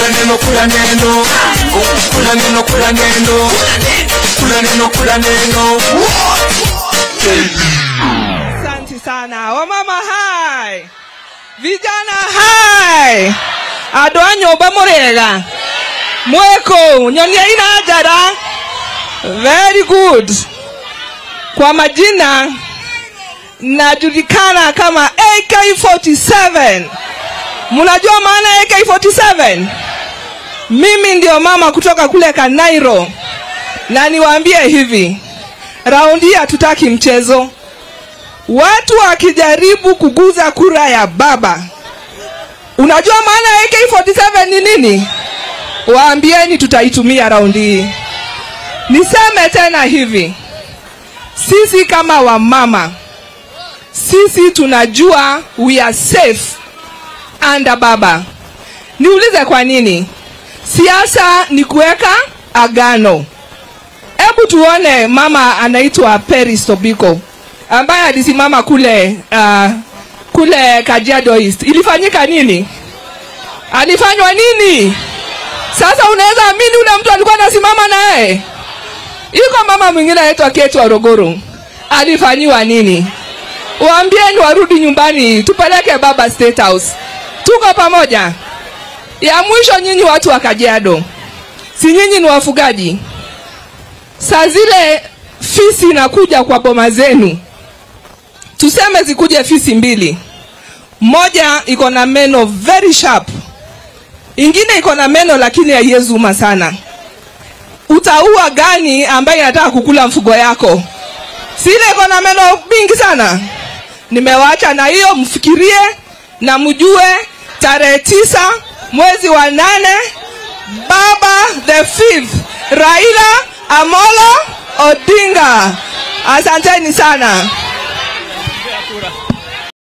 kula neno kula neno. Kula neno kula neno. Kula neno kula neno. Asante sana. Wamama hai, vijana hai, andå a nyå mba må nyonia ina njara. Very good. Kwa majina na najulikana kama ak47 mnajua maana ya ak47 mimi ndio mama kutoka kule kanairo na niwaambie hivi raundi hatutaki mchezo. Watu wakijaribu kuguza kura ya baba unajua maana ya ak47 ni nini? Waambieni tutaitumia raundi hii. Niseme tena hivi sisi kama wamama sisi tunajua we are safe under baba. Niulize kwa nini siasa ni kuweka agano hebu tuone mama anaitwa Peris Tobiko ambaye alisimama kule uh, kule Kajiado East. Ilifanyika nini? Alifanywa nini? Sasa unaweza amini ule mtu alikuwa anasimama naye? Yuko mama mwingine anaitwa Kate Warogoro, alifanyiwa nini? Waambieni warudi nyumbani, tupeleke baba State House. Tuko pamoja. Ya mwisho, nyinyi watu wa Kajiado, si nyinyi ni wafugaji? saa zile fisi inakuja kwa boma zenu, tuseme zikuje fisi mbili, moja iko na meno very sharp, ingine iko na meno lakini haiyezuma sana. Utaua gani ambaye inataka kukula mfugo yako? Si ile iko na meno mingi sana. Nimewaacha na hiyo, mfikirie na mjue, tarehe tisa mwezi wa nane, baba the fifth, Raila Amolo Odinga. Asanteni sana.